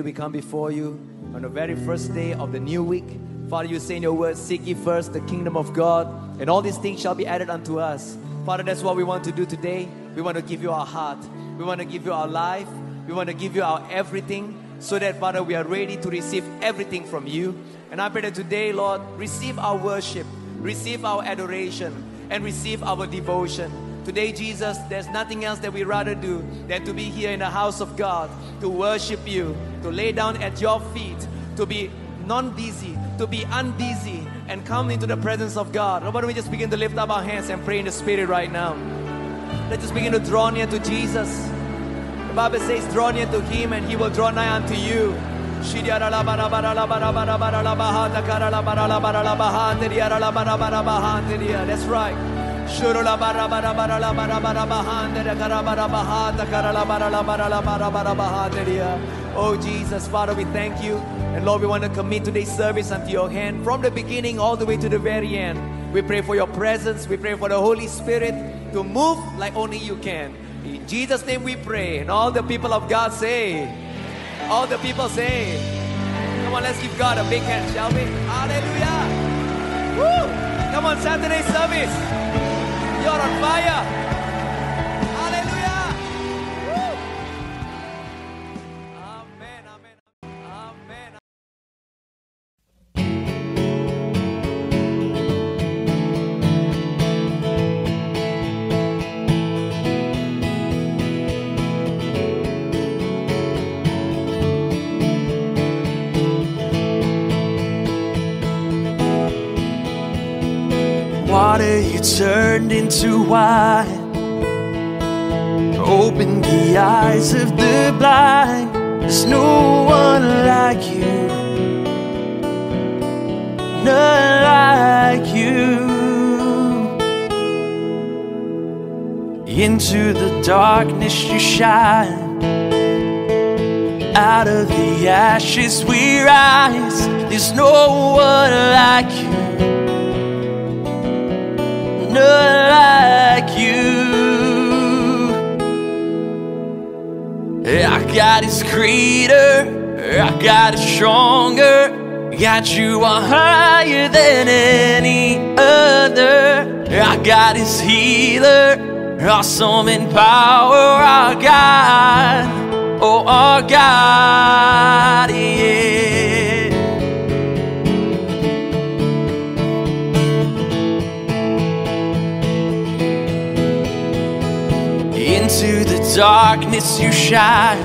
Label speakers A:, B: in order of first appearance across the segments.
A: today we come before you on the very first day of the new week. Father, you say in your word, Seek ye first the kingdom of God, and all these things shall be added unto us. Father, that's what we want to do today. We want to give you our heart, we want to give you our life, we want to give you our everything, so that, Father, we are ready to receive everything from you. And I pray that today, Lord, receive our worship, receive our adoration, and receive our devotion. Today, Jesus, there's nothing else that we'd rather do than to be here in the house of God, to worship you, to lay down at your feet, to be non busy, to be unbusy, and come into the presence of God. Why don't we just begin to lift up our hands and pray in the Spirit right now? Let's just begin to draw near to Jesus. The Bible says, draw near to Him, and He will draw nigh unto you. That's right. Oh Jesus, Father, we thank you. And Lord, we want to commit today's service unto your hand from the beginning all the way to the very end. We pray for your presence. We pray for the Holy Spirit to move like only you can. In Jesus' name we pray. And all the people of God say, all the people say, Come on, let's give God a big hand, shall we? Hallelujah. Woo! Come on, Saturday service. You're on fire.
B: Turned into wine. Open the eyes of the blind. There's no one like you. None like you. Into the darkness you shine. Out of the ashes we rise. There's no one like you none like you. I got is greater, I got is stronger. Got you higher than any other. I got his healer, awesome in power. Our God, oh our God, oh, darkness you shine.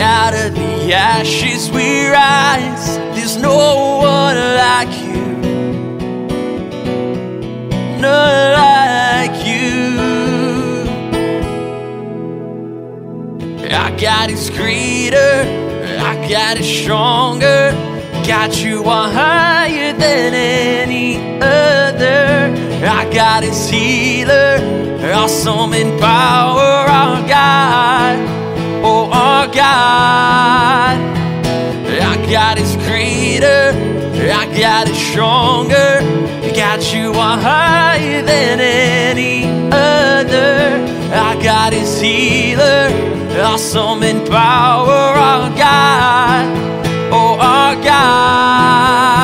B: Out of the ashes we rise. There's no one like you. None like you. I got is greater. I got is stronger. Got you on higher than any other. I got his healer, awesome in power, our God, oh our God. I got his greater, I got it stronger. Got you on higher than any other. I got his healer, awesome in power, our God, oh our God,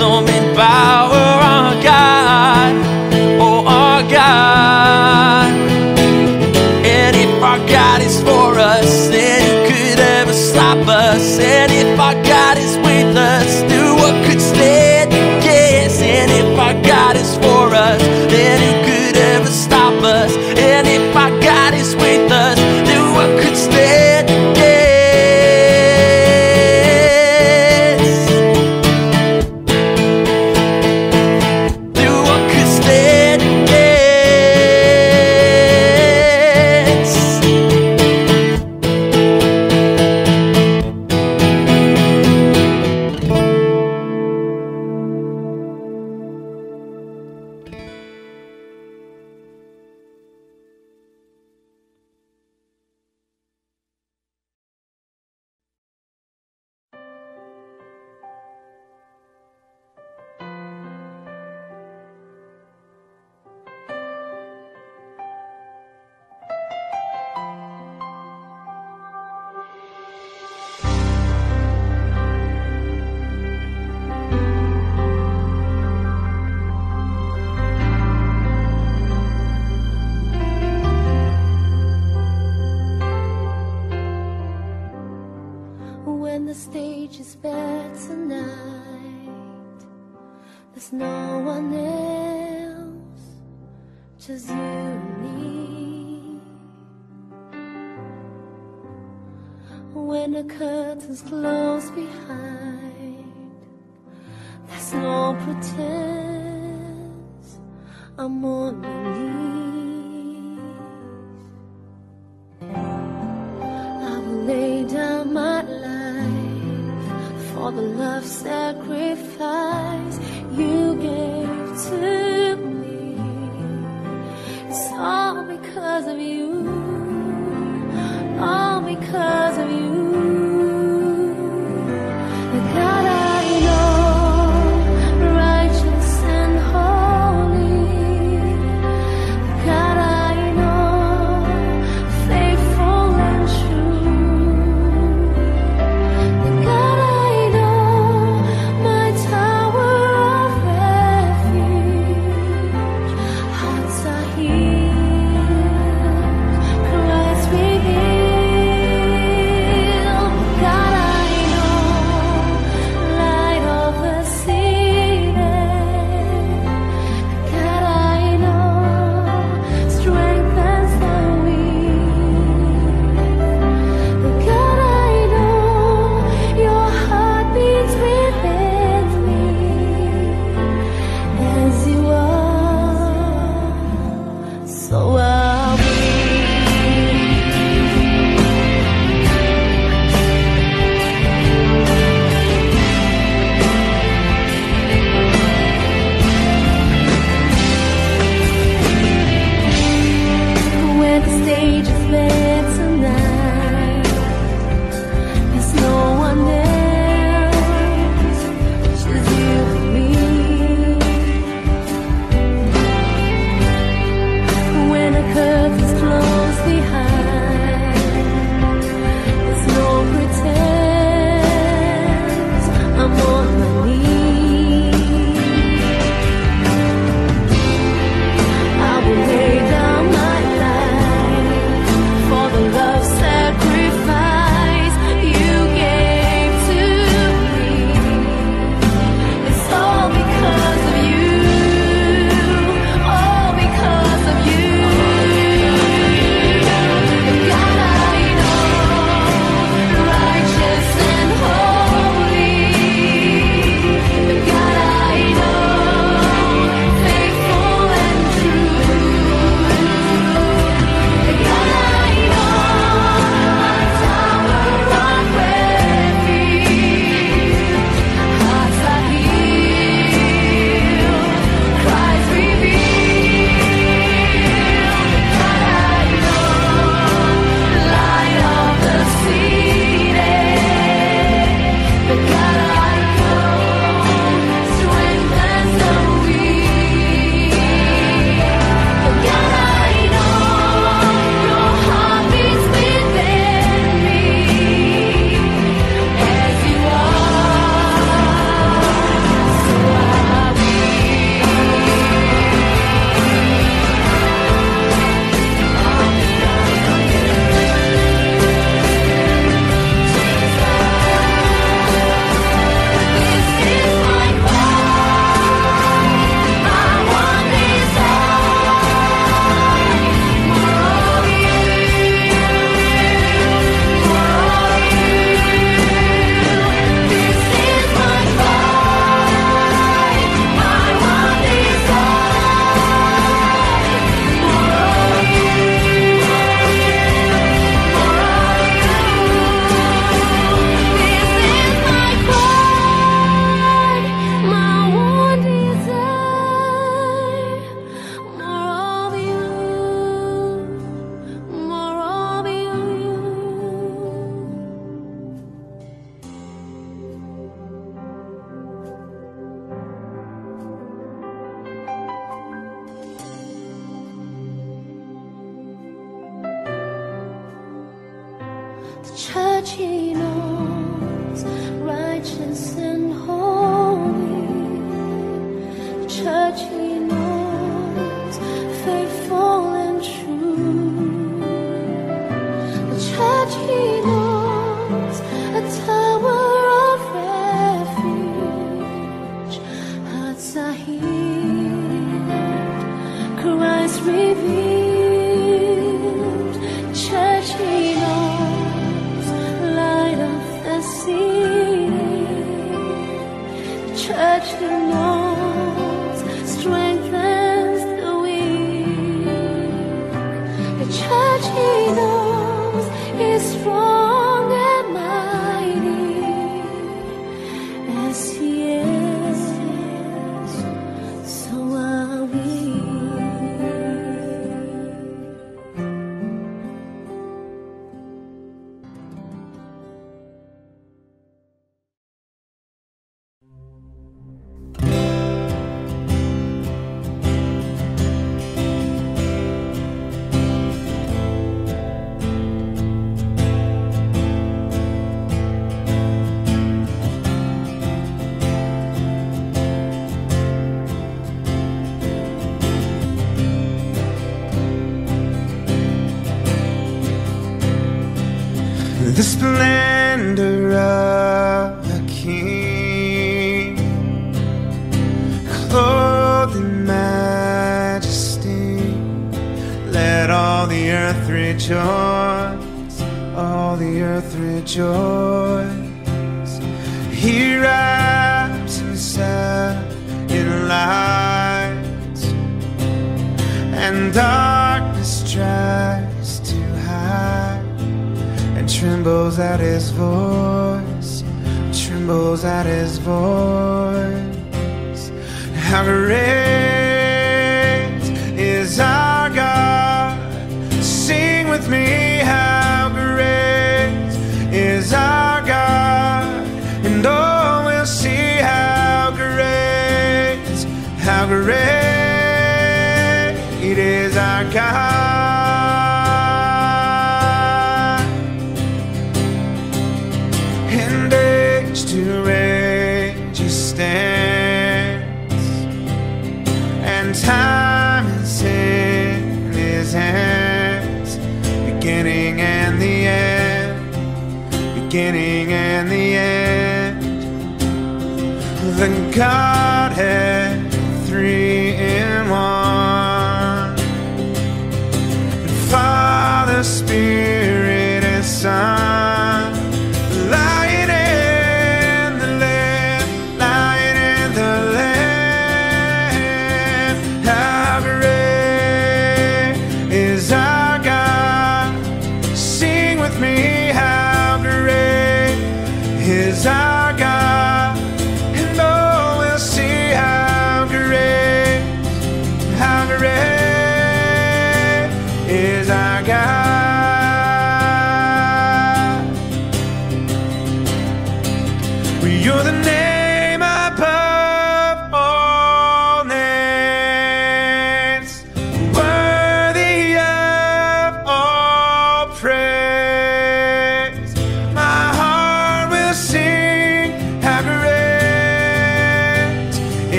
B: awesome
C: curtains close behind, there's no pretense.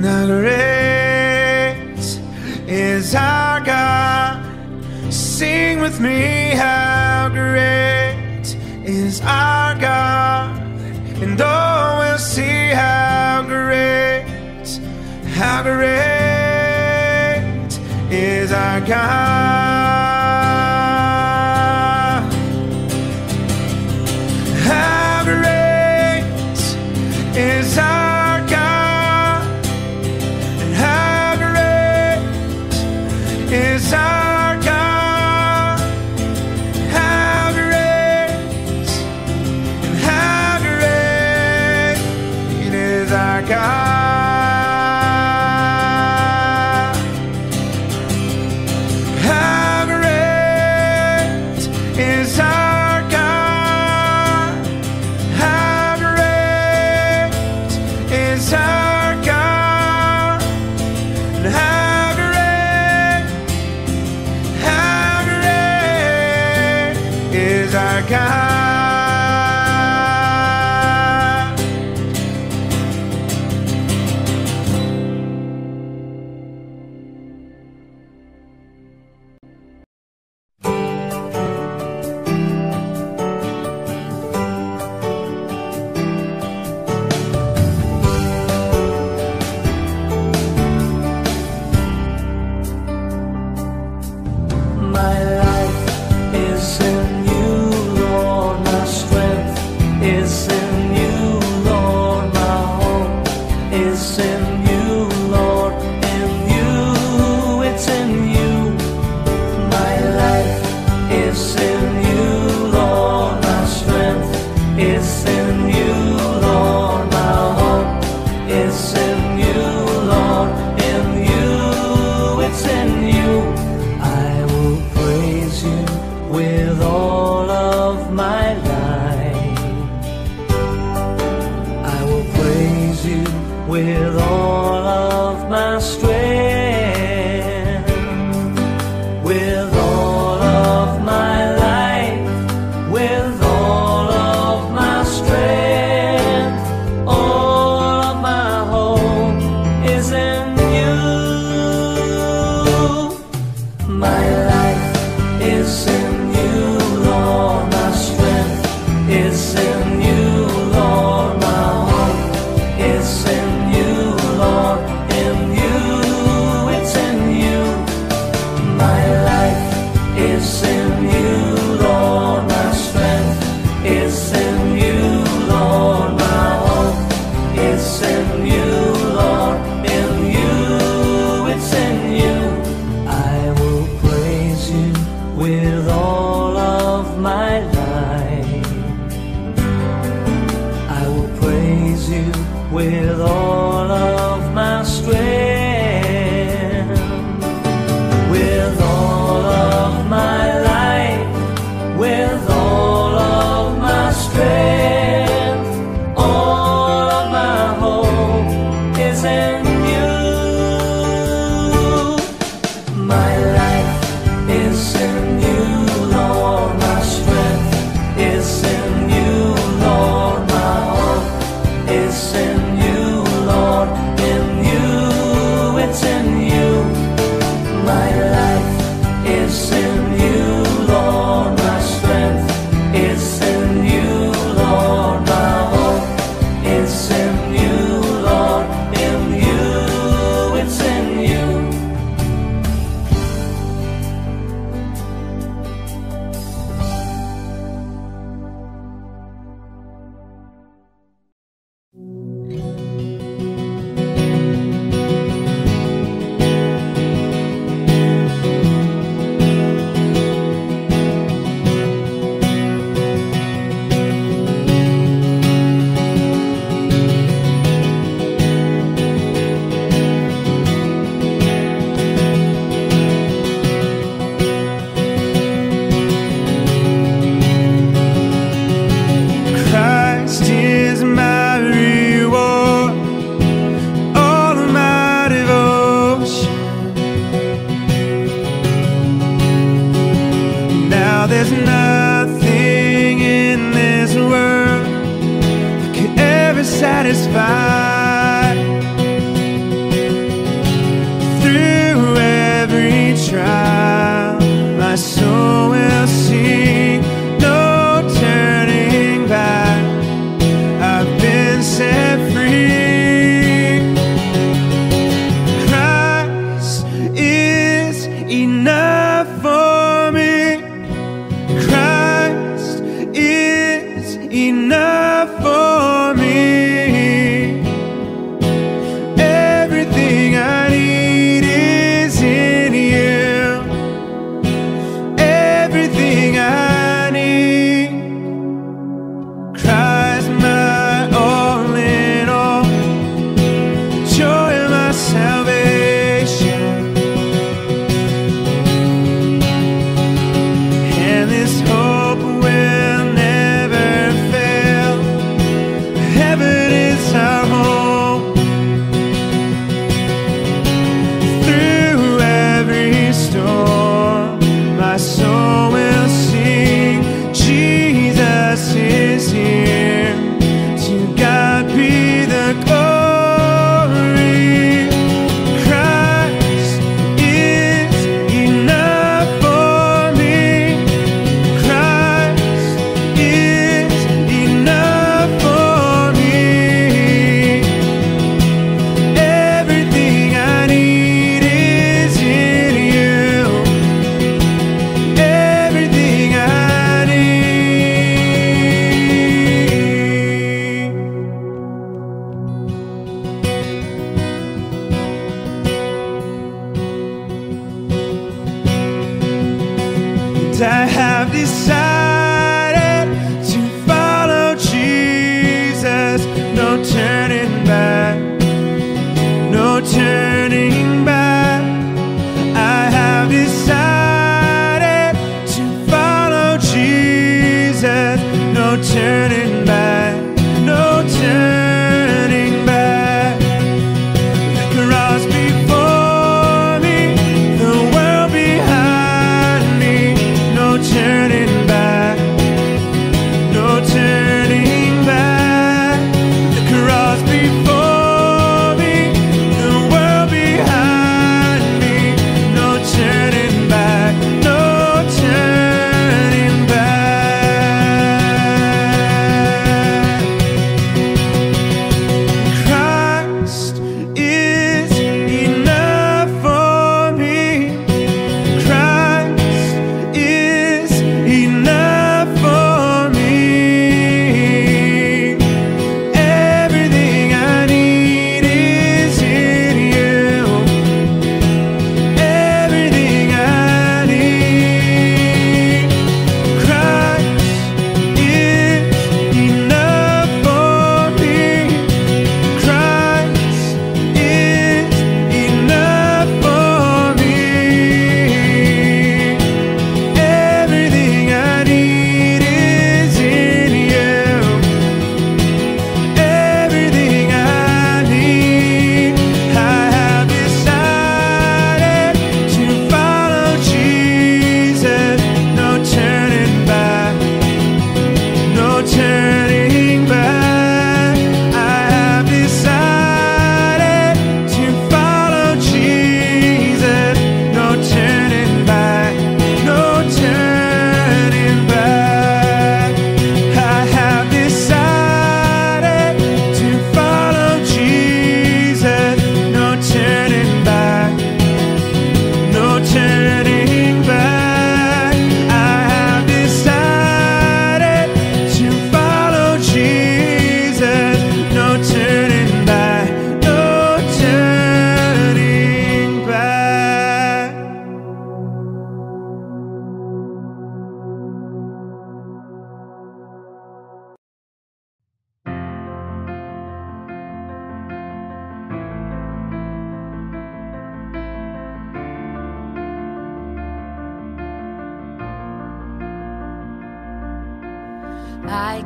D: Not great is our God. Sing with me, how great is our God. And oh, we'll see how great, how great is our God.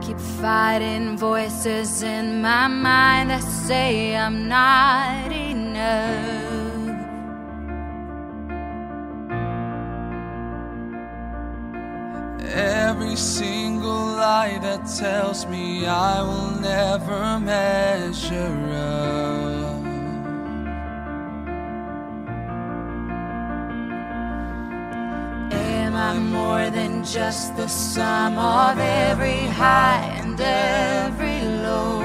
E: keep fighting voices in my mind that say I'm not enough.
B: Every single lie that tells me I will never measure up.
E: Just the sum of every high and every low.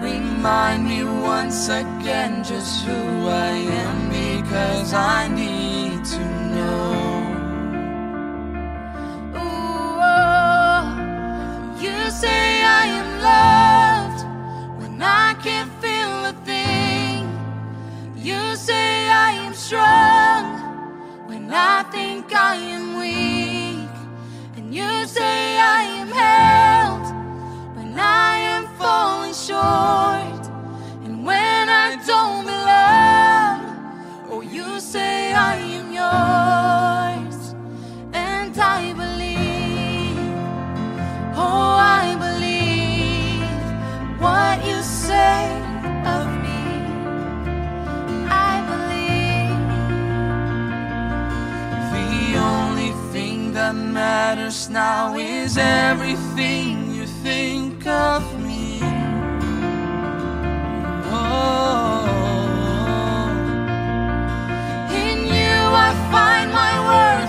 B: Remind me once again just who I am because I need.
E: strong when I think I am weak, and you say I am held when I am falling short, and when I don't belong. Oh, you say I am yours.
B: that matters now is everything you think of me. Oh,
E: in you I find my worth.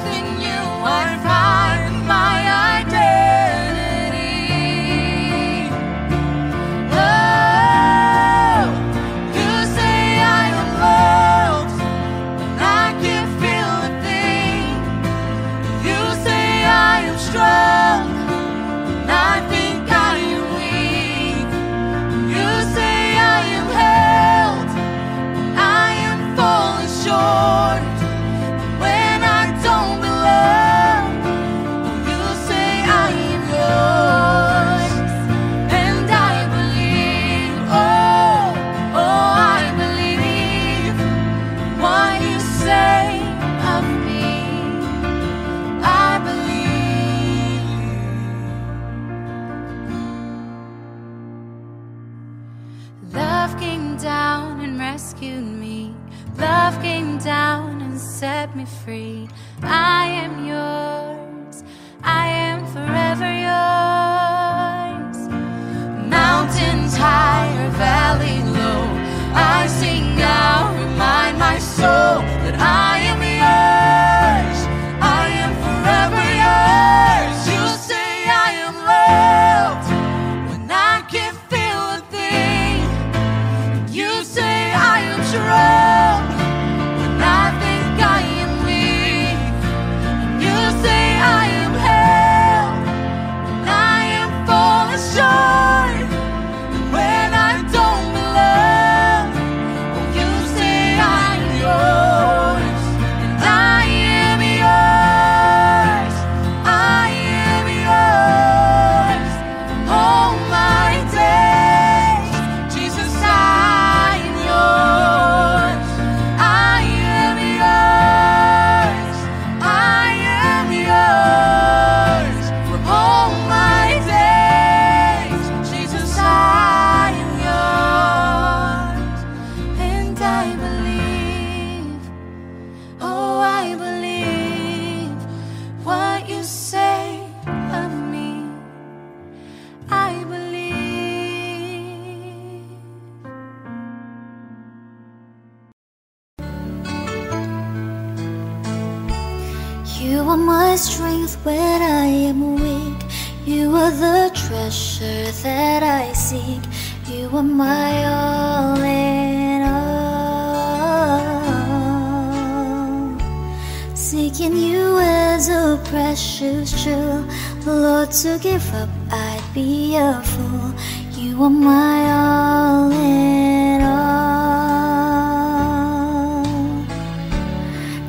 F: Seeking you as a precious jewel. Lord, to give up I'd be a fool. You are my all in all.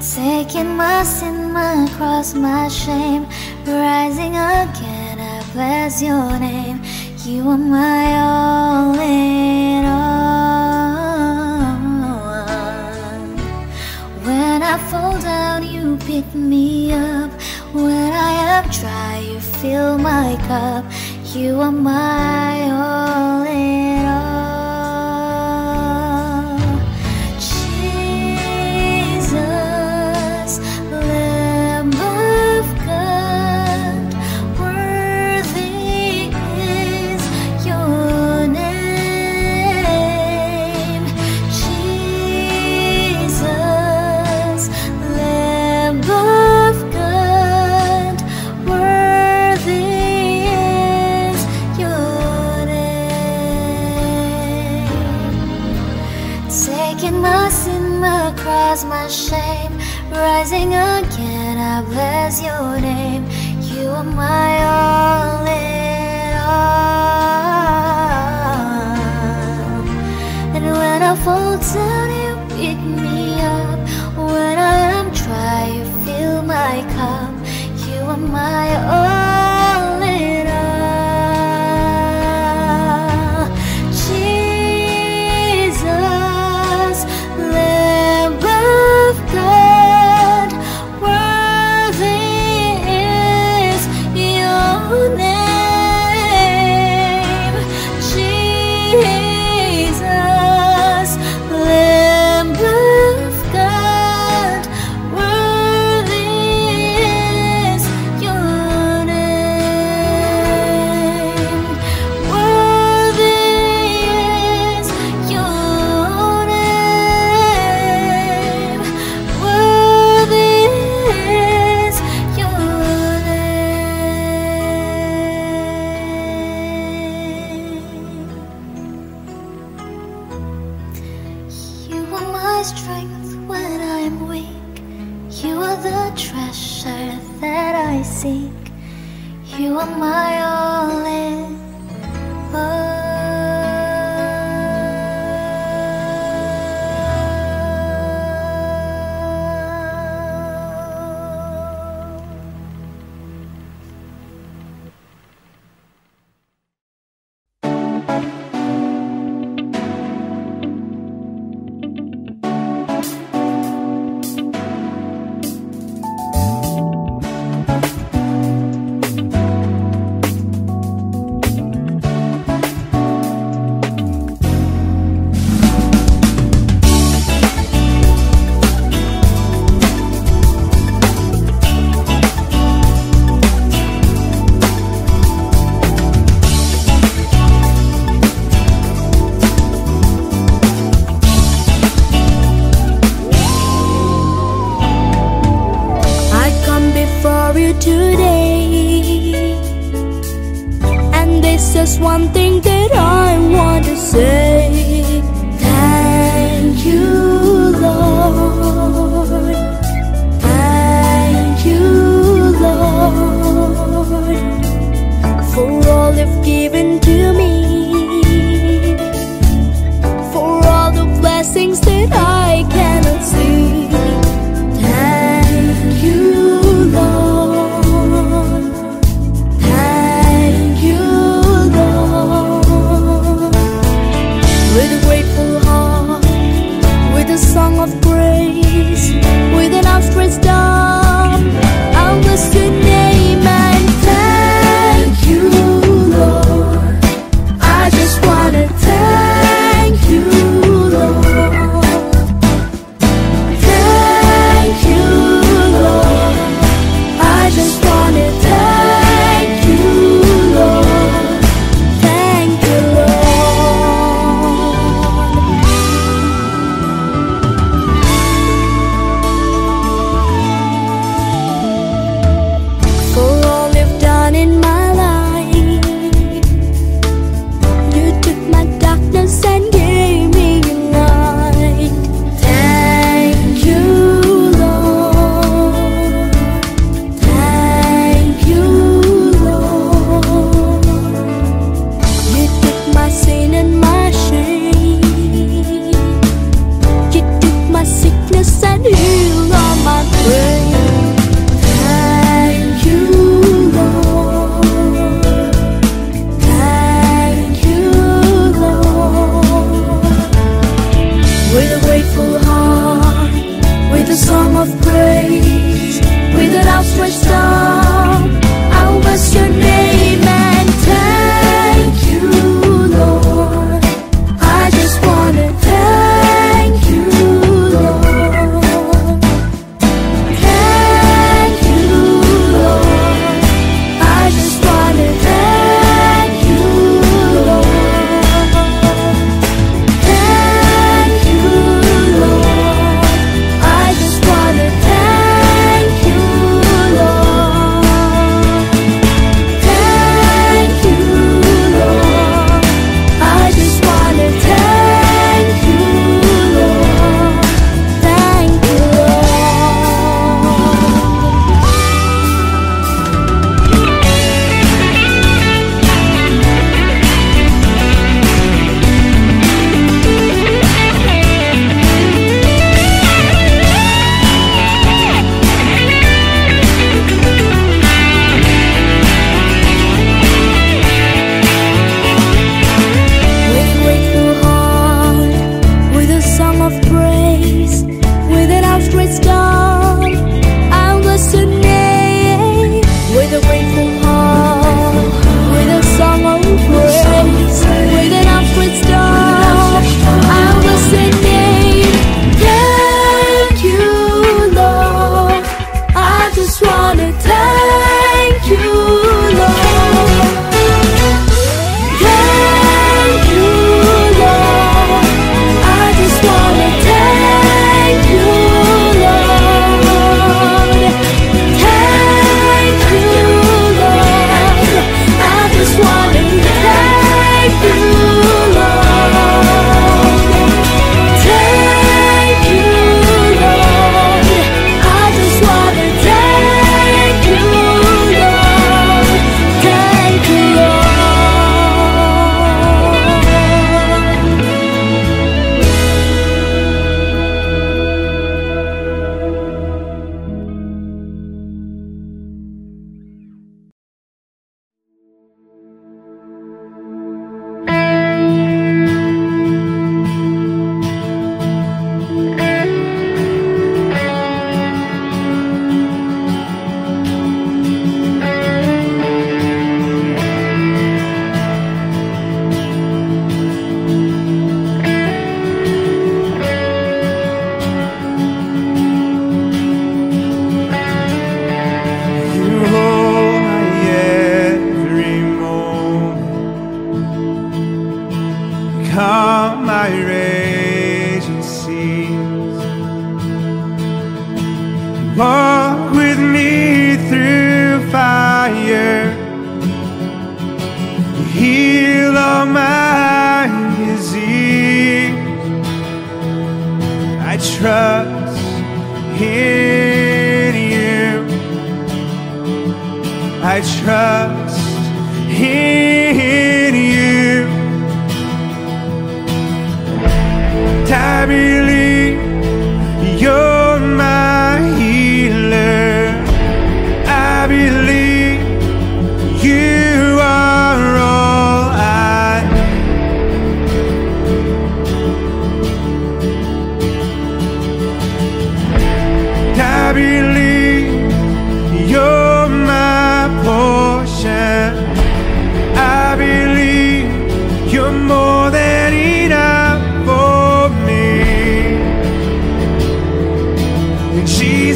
F: Taking my sin, my cross, my shame Rising again, I bless your name. You are my all in pick me up when I am dry. You fill my cup. You are my all. rising again, I bless your name. You are my all in all. And when I fall down,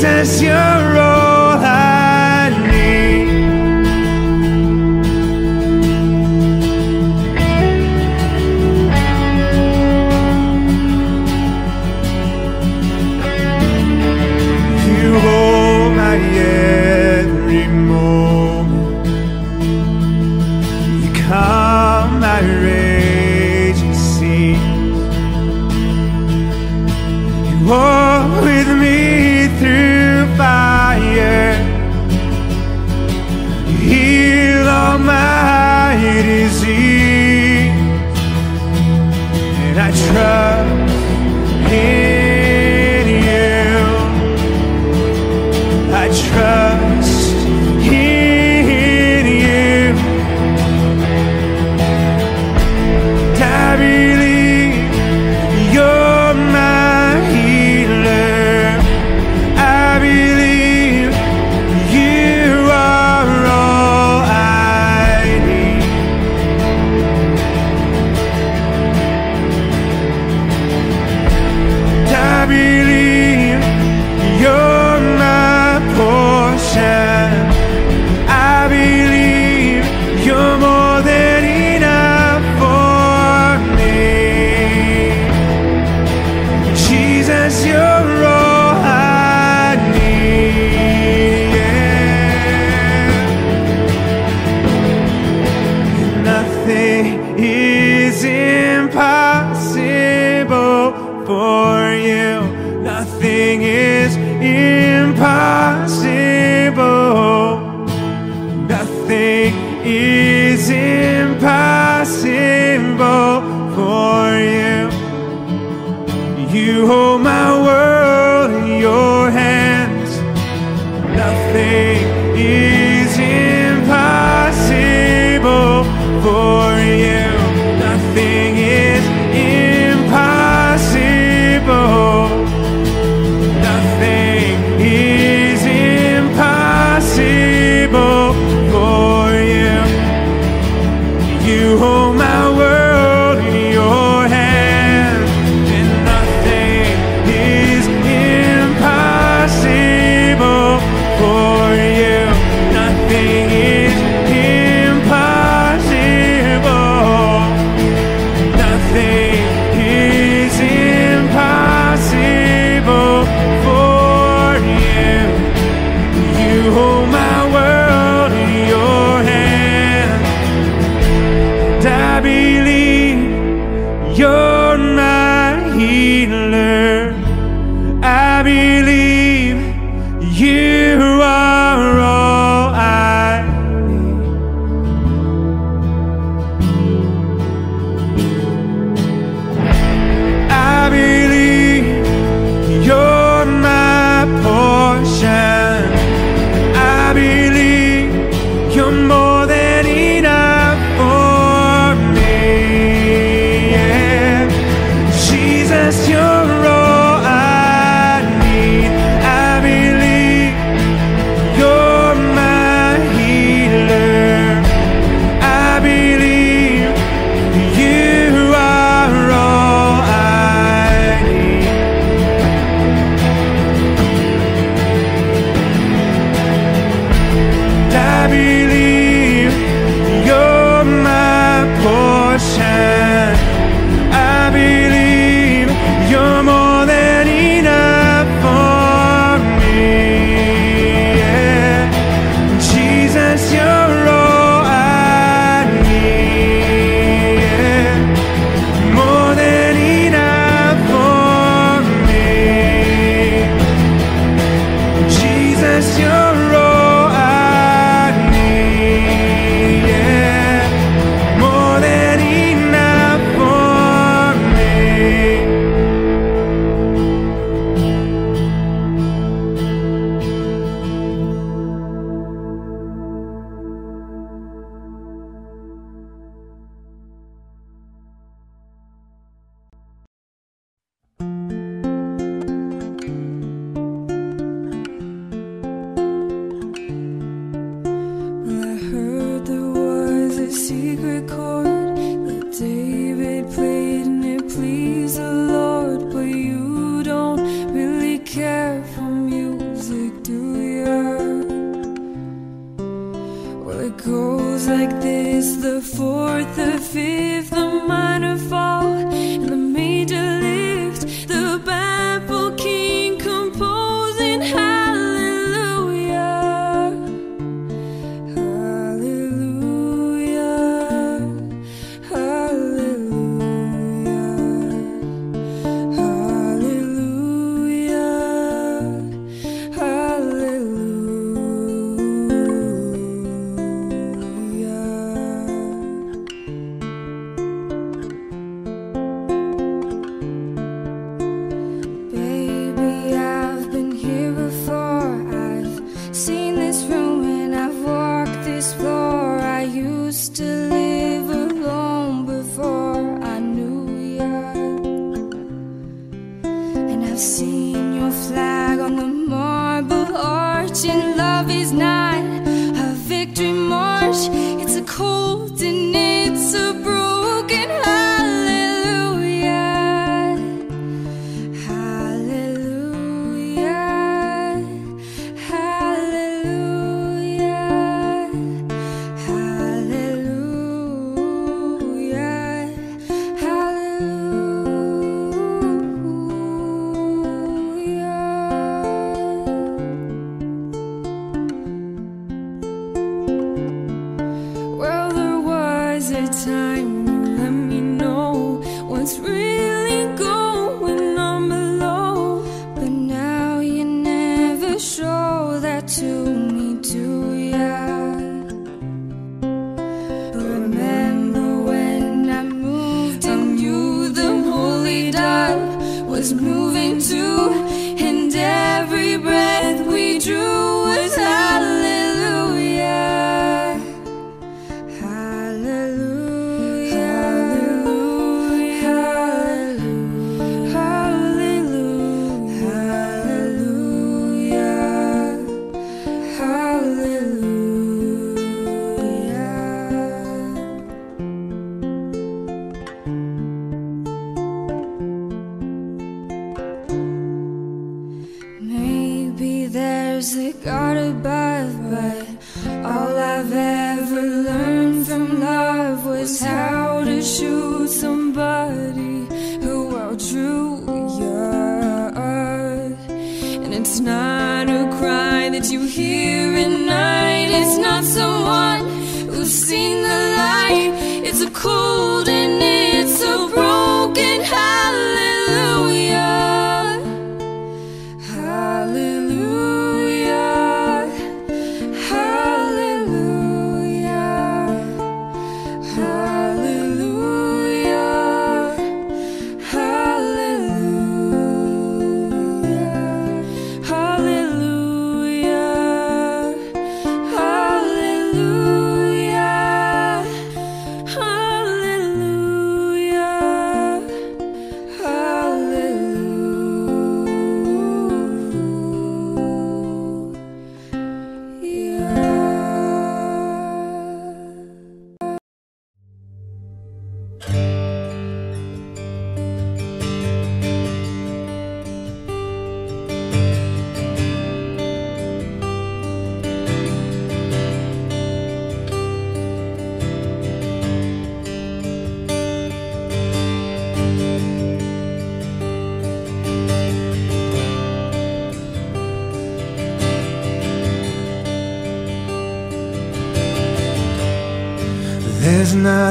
F: Jesus,
D: you're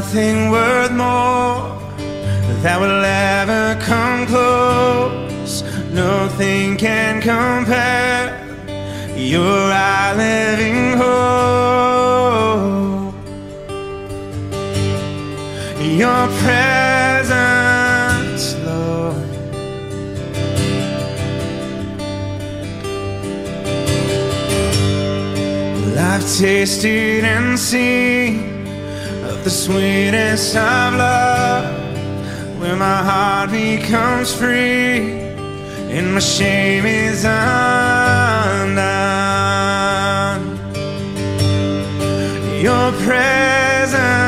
D: nothing worth more that will ever come close. Nothing can compare. You're our living hope. Your presence, Lord. Well, I've tasted and seen the sweetest of love, where my heart becomes free and my shame is undone. Your presence.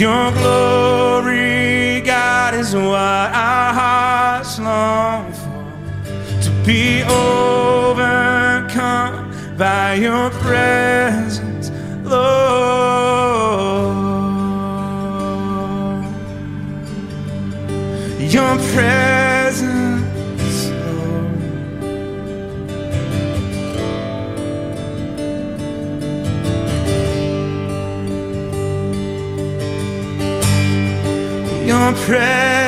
D: Your glory, God, is what our hearts long for. To be overcome by your presence, Lord. Your presence.
C: prayer.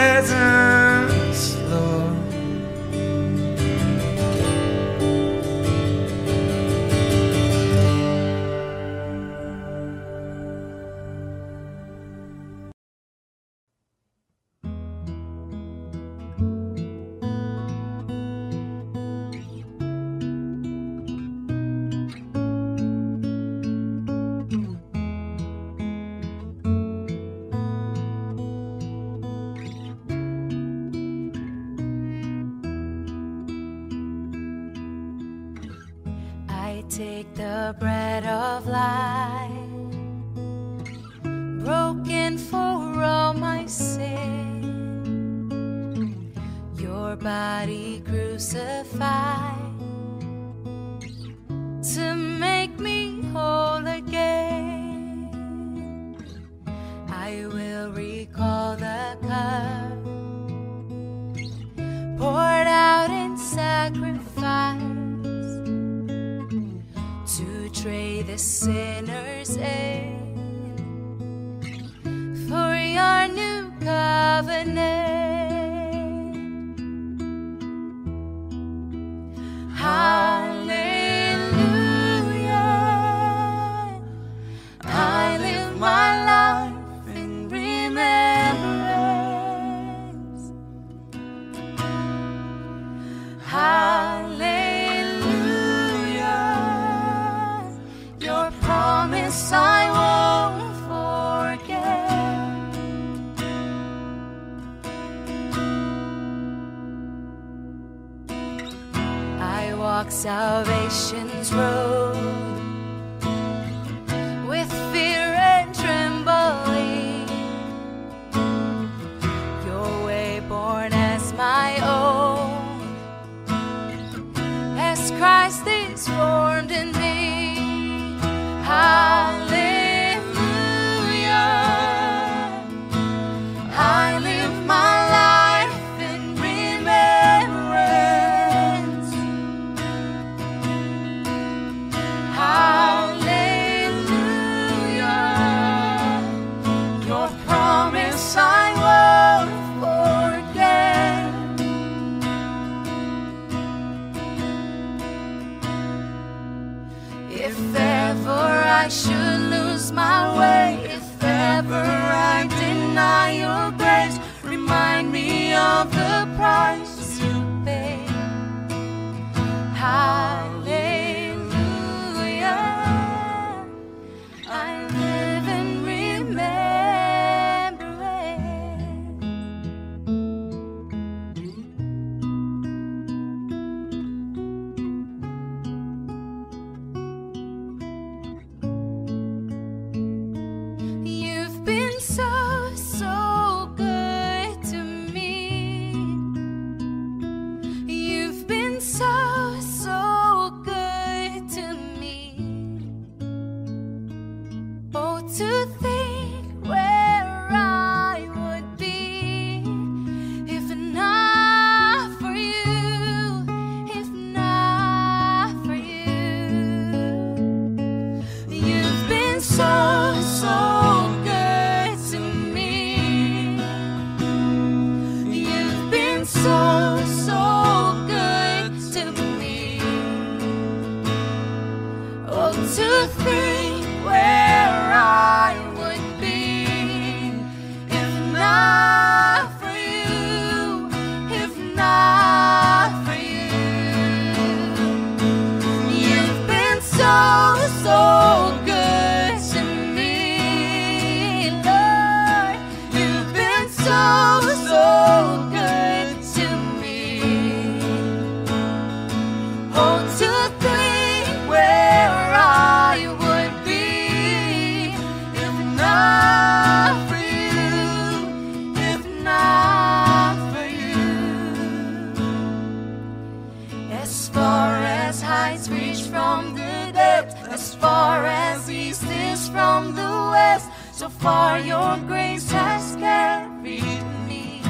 C: So far your grace has carried me.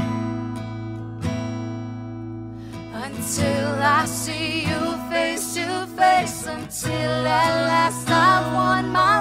C: Until I see you face to face Until at last I've won my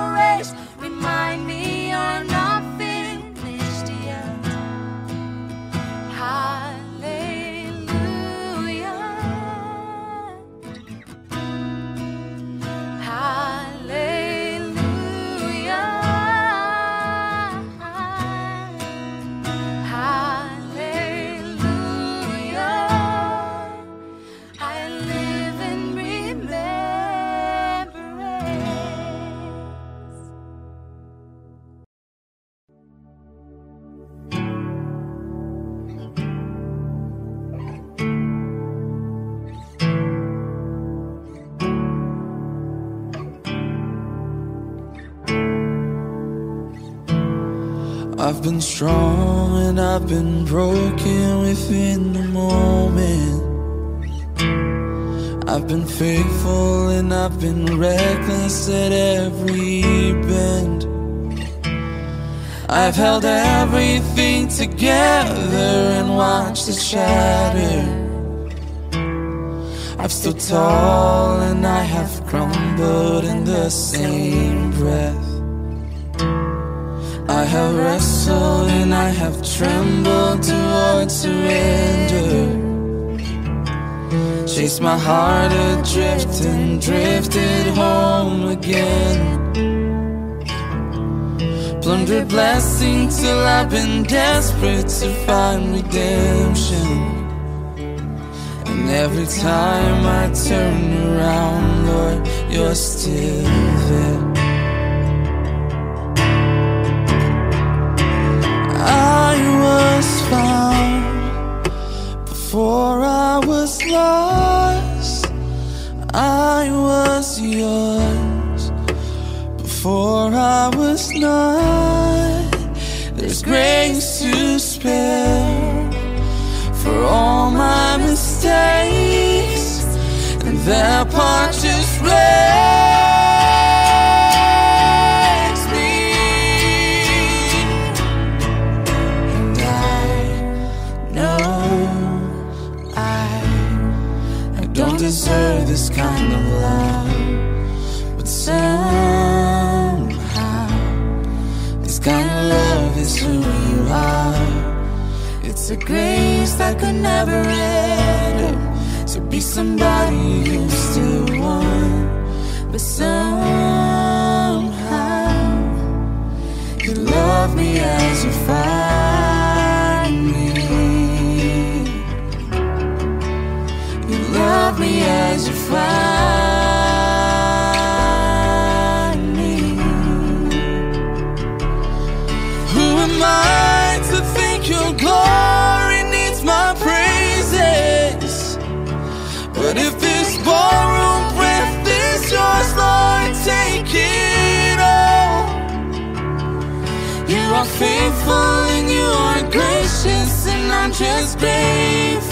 D: been strong and I've been broken within the moment. I've been faithful and I've been reckless at every bend. I've held everything together and watched it shatter. I've stood tall and I have crumbled
B: in the same breath. I have wrestled and I have trembled towards surrender. Chased my heart adrift and drifted home again. Plundered blessing till I've been desperate to find redemption. And every time I turn around, Lord, you're still there. I was found before I was lost. I was yours before I was not. There's grace to spare for all my mistakes, and that part just breaks deserve this kind of love, but somehow this kind of love is who you are. It's a grace that could never end. To be somebody you still want, but somehow you love me as you find me as you find me. Who am I to think your glory needs my praises? But if this ballroom breath is yours, Lord, take it all. You are faithful and you are gracious, and I'm just grateful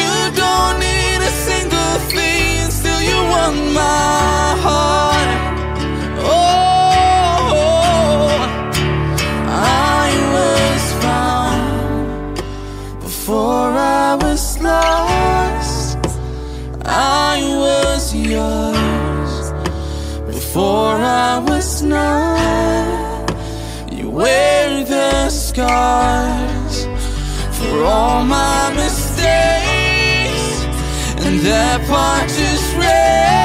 B: you don't need a single thing, still you want my heart. Oh, I was found before I was lost. I was yours before I was not. You wear the scars for all my mistakes, that part is
D: wrecks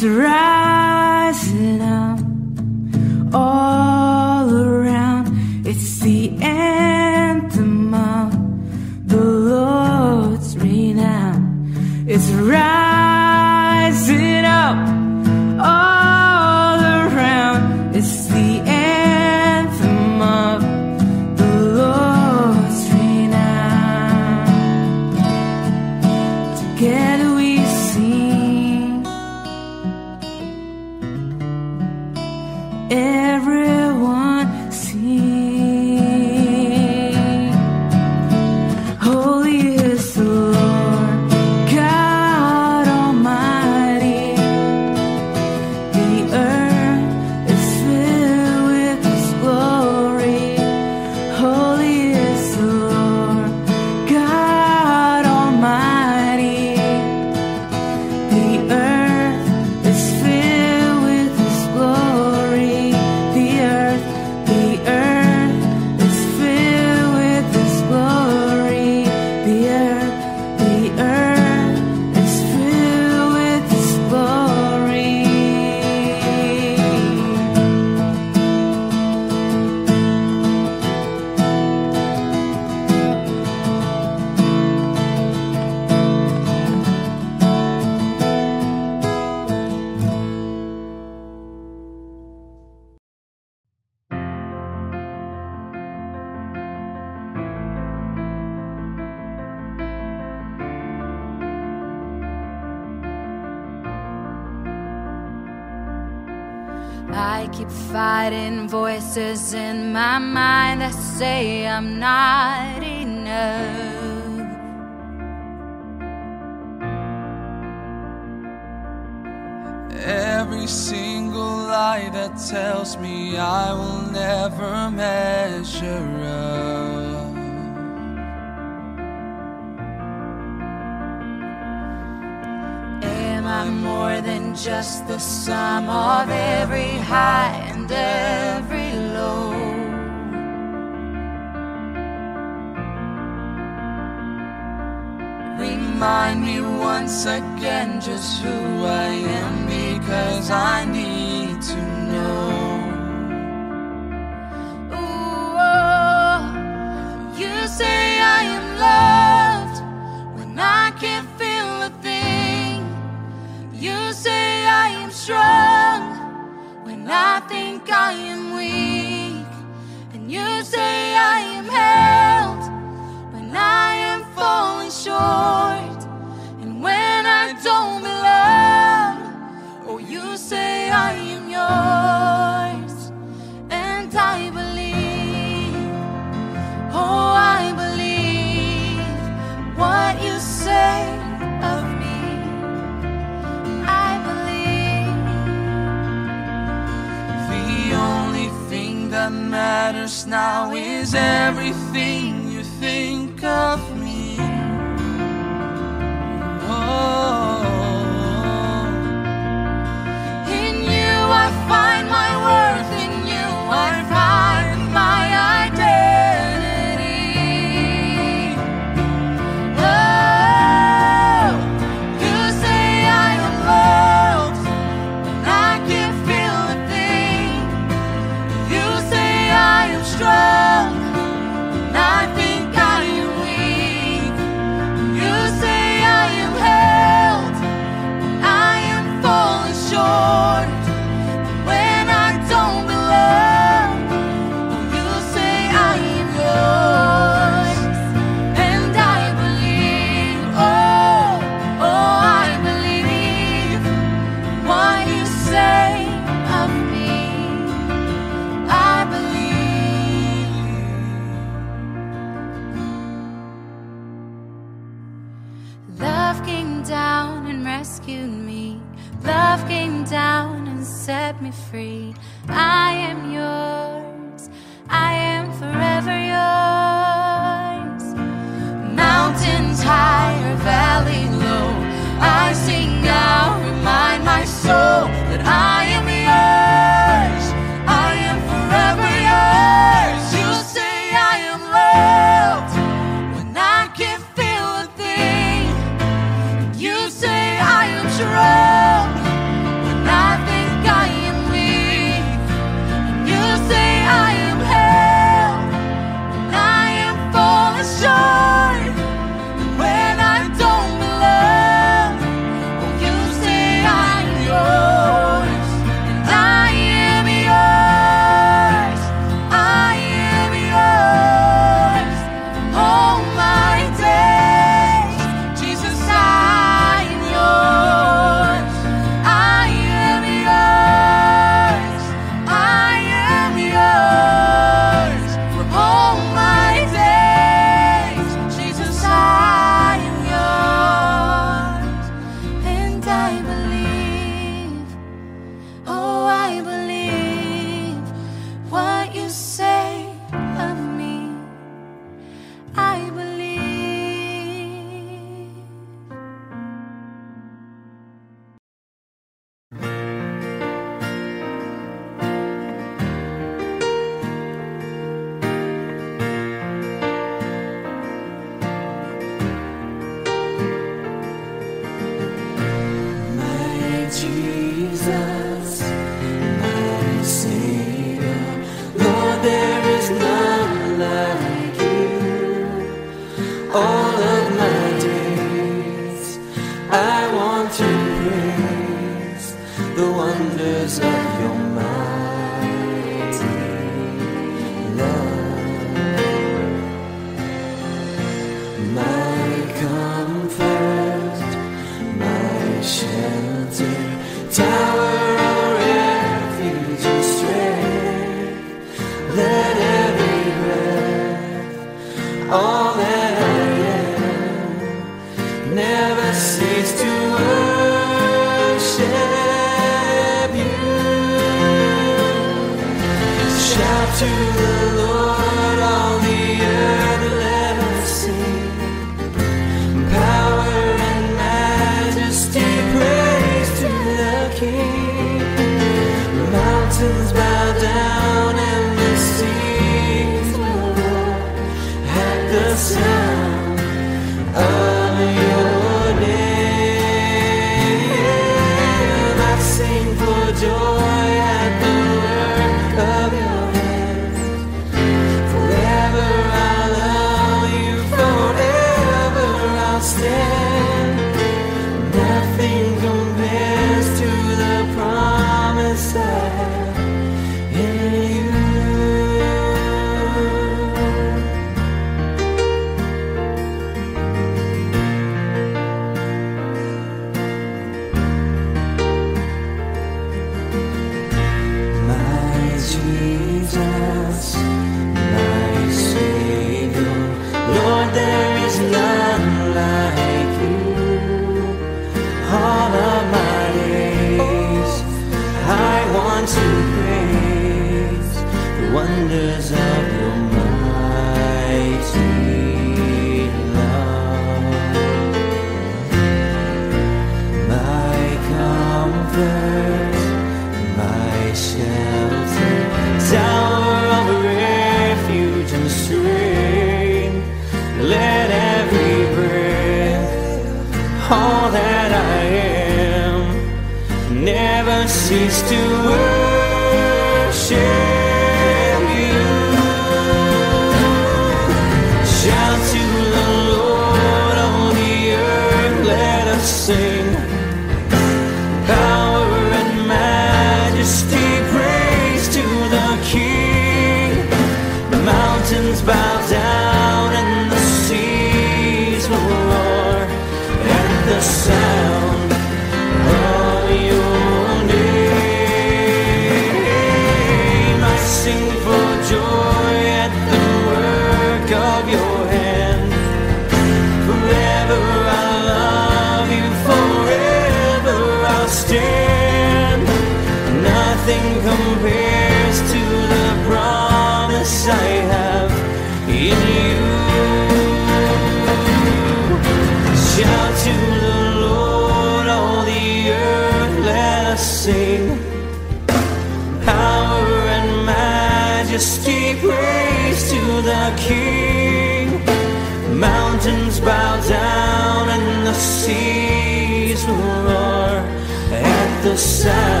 D: at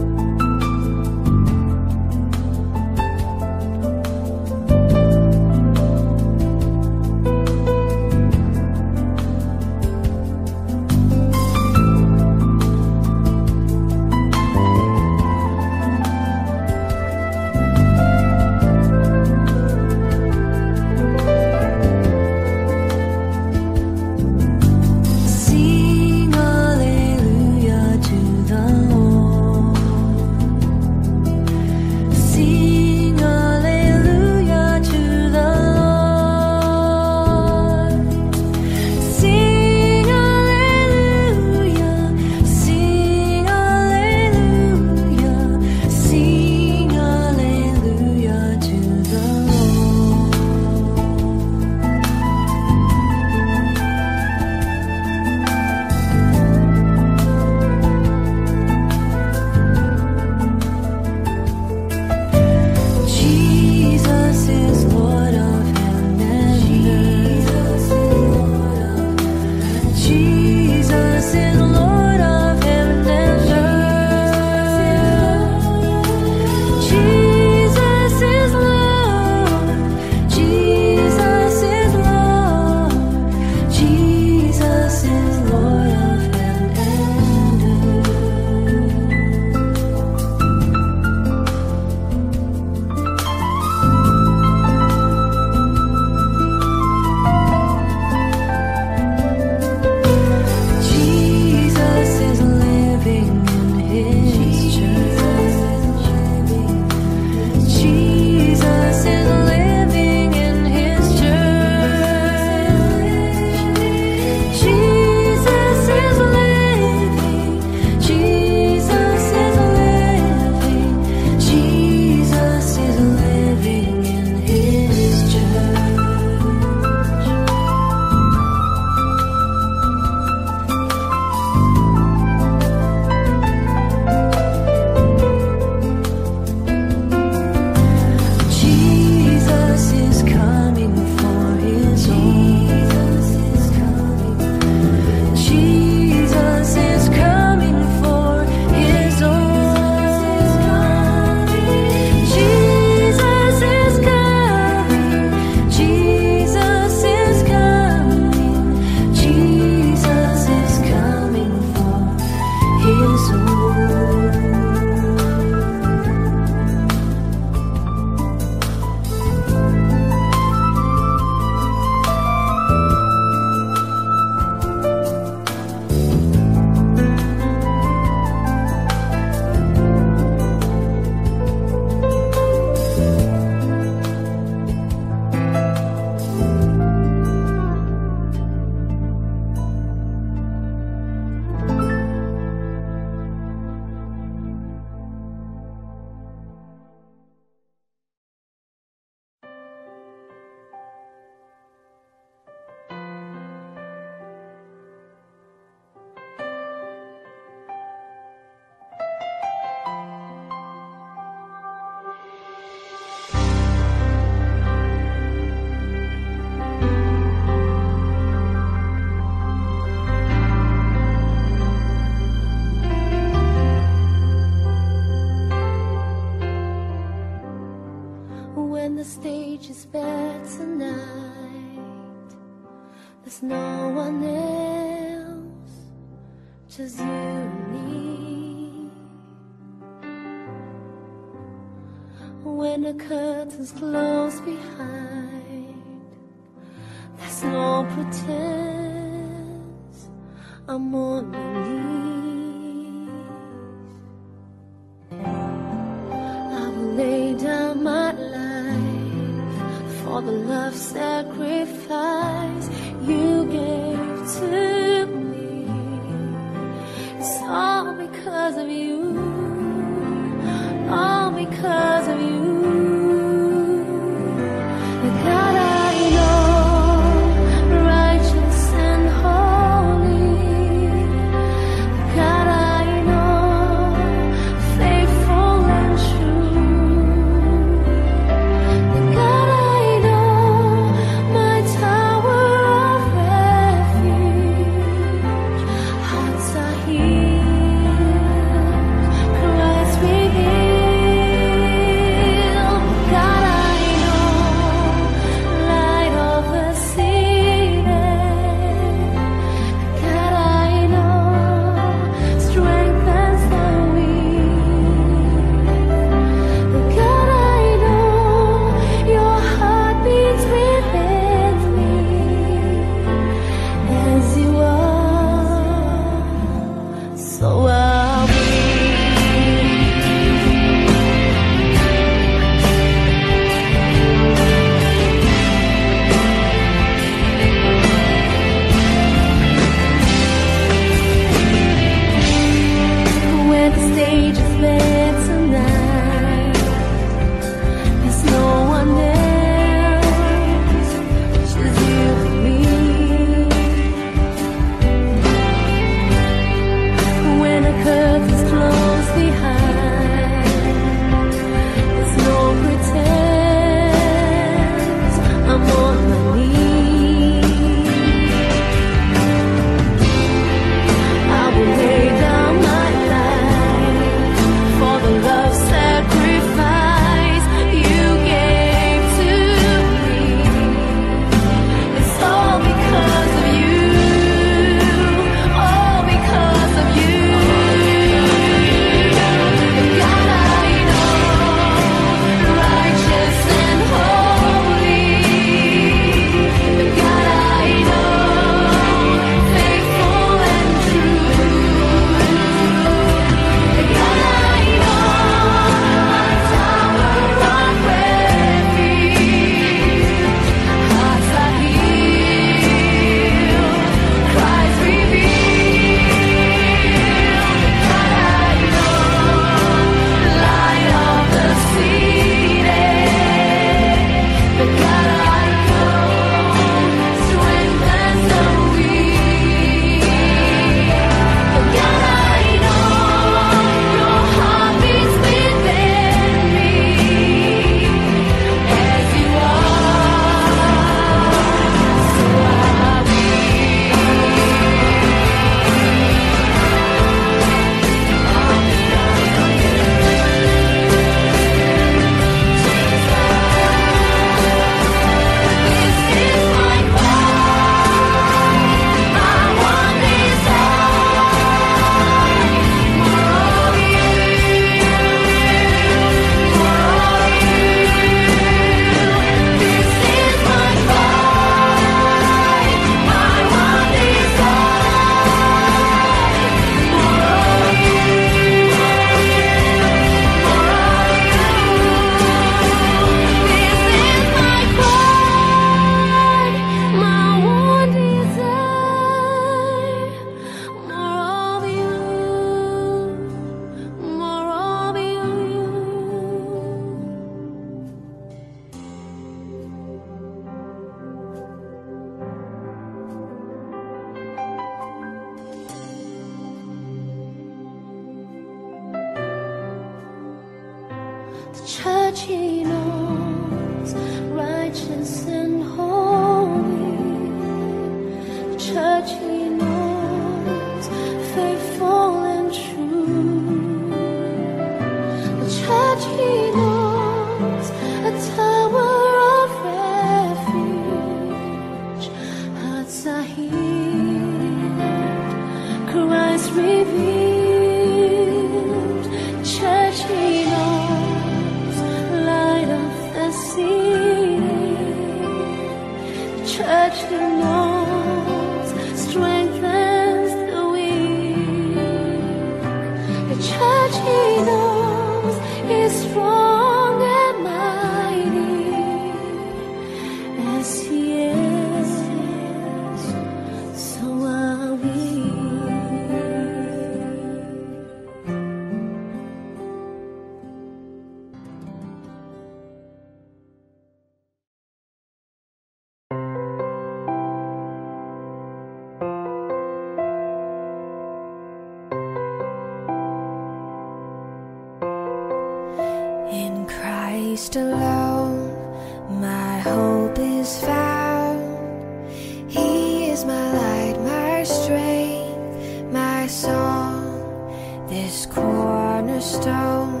C: song, this cornerstone,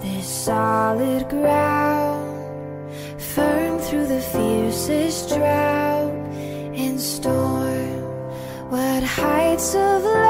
C: this solid ground, firm through the fiercest drought and storm. What heights of love!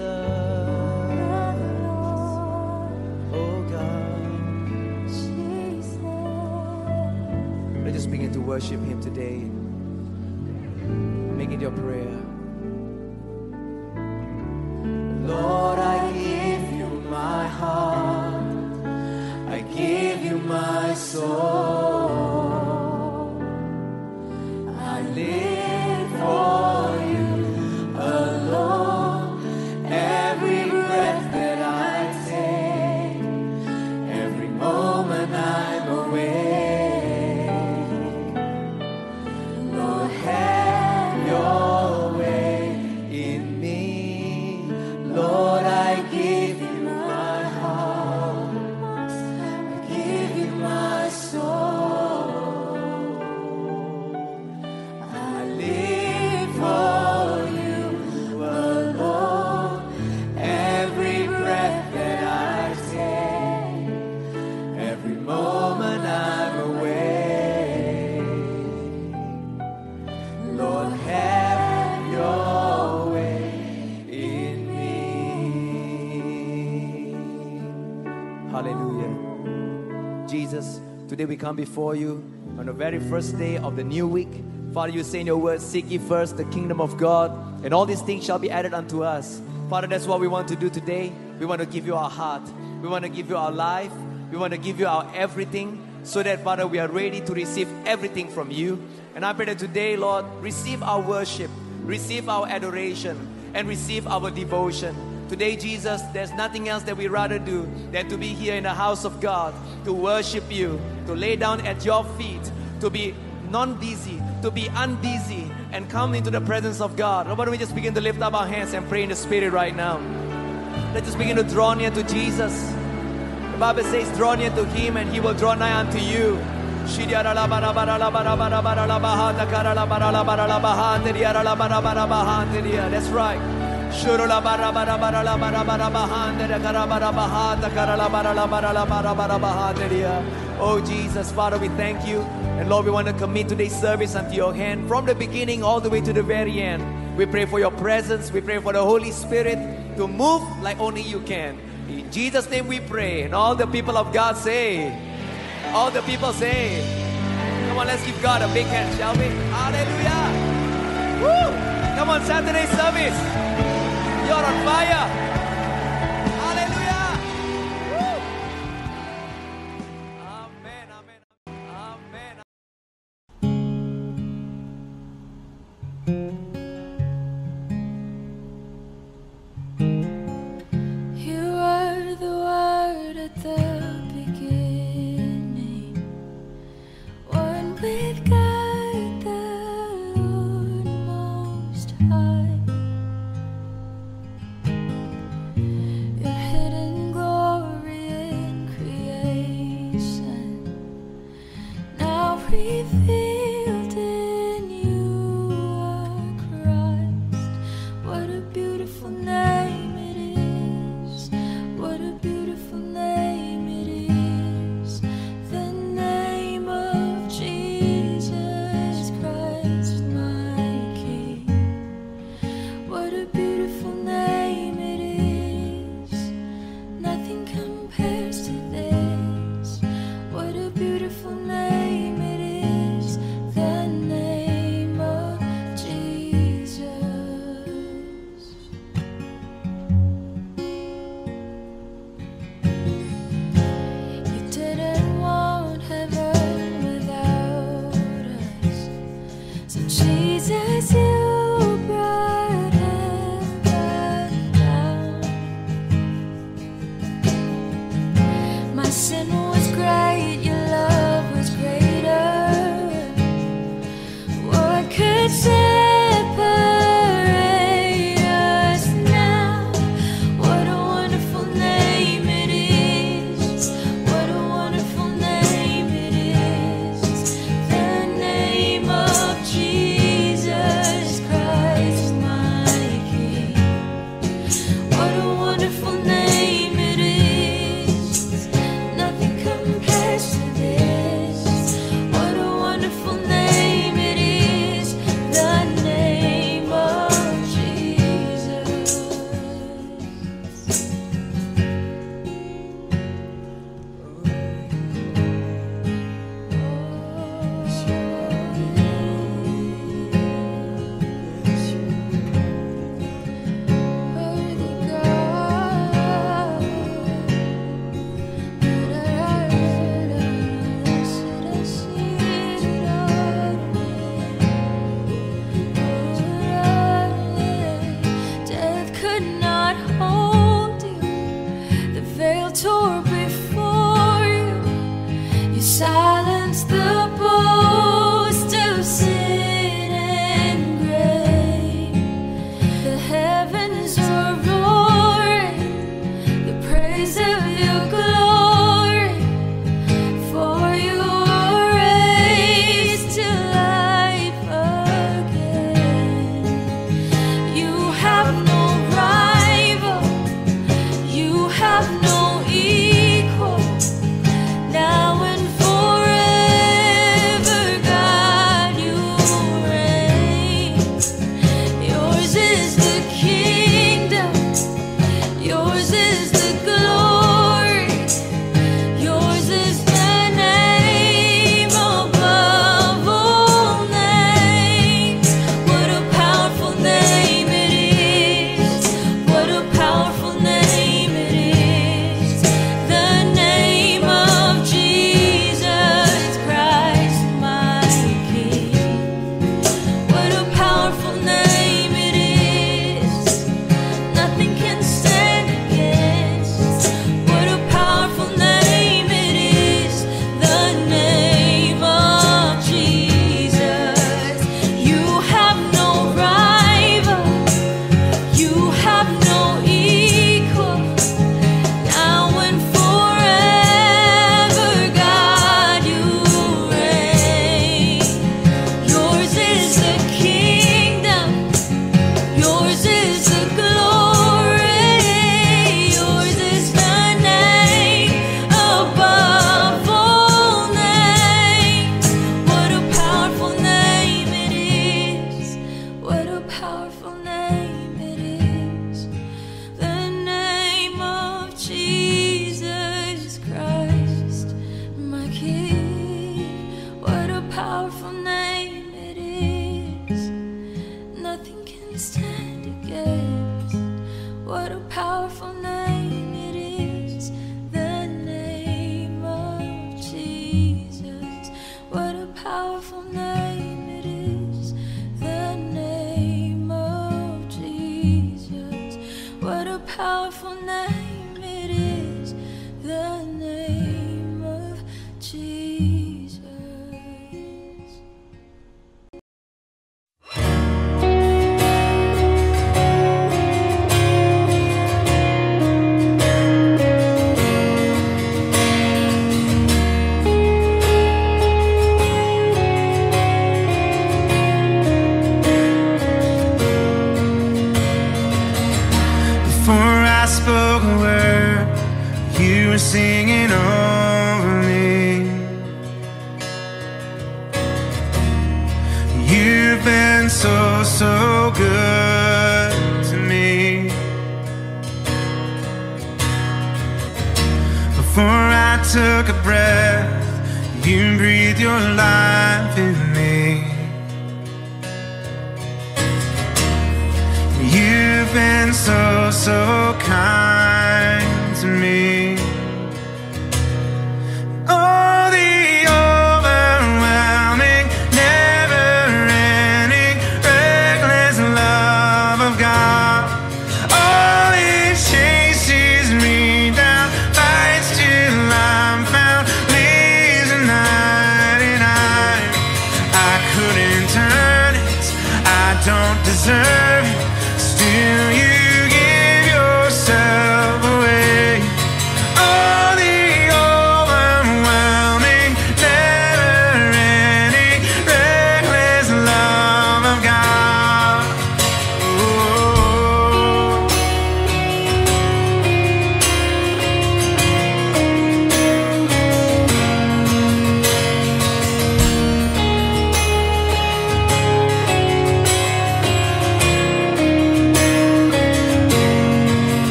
A: Oh worship Him today. We come before you on the very first day of the new week. Father, you say in your word, Seek ye first the kingdom of God, and all these things shall be added unto us. Father, that's what we want to do today. We want to give you our heart, we want to give you our life, we want to give you our everything, so that, Father, we are ready to receive everything from you. And I pray that today, Lord, receive our worship, receive our adoration, and receive our devotion. Today, Jesus, there's nothing else that we rather do than to be here in the house of God, to worship you, to lay down at your feet, to be non busy, to be unbusy, and come into the presence of God. Why don't we just begin to lift up our hands and pray in the Spirit right now? Let's just begin to draw near to Jesus. The Bible says, Draw near to Him, and He will draw nigh unto you. That's right. Oh Jesus, Father, we thank you. And Lord, we want to commit today's service unto your hand from the beginning all the way to the very end. We pray for your presence. We pray for the Holy Spirit to move like only you can. In Jesus' name we pray. And all the people of God say, all the people say, come on, let's give God a big hand, shall we? Hallelujah. Woo! Come on, Saturday service. You're on fire.
G: it's